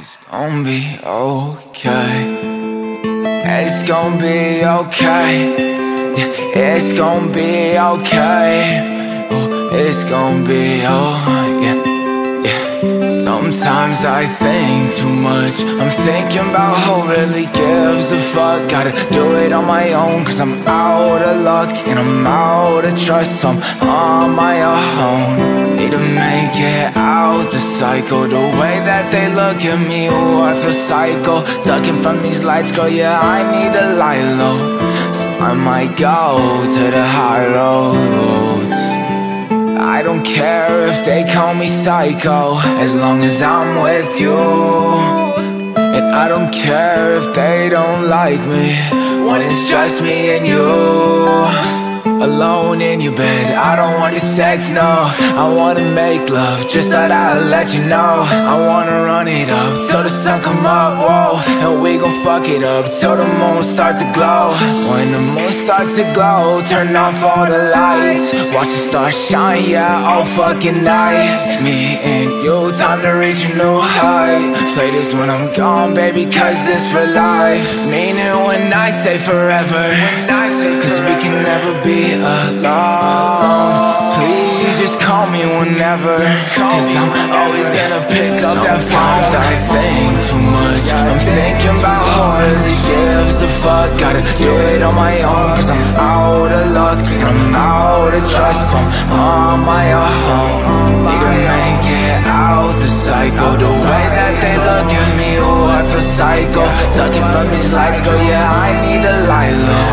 okay. It's gonna be okay. It's gon' be okay it's gonna be okay. Oh, it's gonna be. Yeah. Sometimes I think too much. I'm thinking about who really gives a fuck. Gotta do it on my own, cause I'm out of luck and I'm out of trust. I'm on my own. Need to make it out the cycle. The way that they look at me, oh, I feel psycho. Ducking from these lights, girl, yeah, I need to lie low. So I might go to the high roads. I don't care if they call me psycho As long as I'm with you And I don't care if they don't like me When it's just me and you Alone in your bed, I don't want your sex, no. I wanna make love, just thought I'd let you know. I wanna run it up, till the sun come up, whoa. And we gon' fuck it up, till the moon start to glow. When the moon starts to glow, turn off all the lights. Watch the stars shine, yeah, all fucking night. Me and you, time to reach a new height. Play this when I'm gone, baby, cause it's for life. Meaning when I say forever. Cause we can never be alone. Please just call me whenever. Cause I'm always gonna pick up that phone I think too much. I'm thinking about who really gives a fuck Gotta do it on my own. Cause I'm out of luck. And I'm out of trust. So I'm on my own. Need to make it out the cycle. The way that they look at me, oh I feel psycho. Ducking from these lights, girl, yeah I need a lie low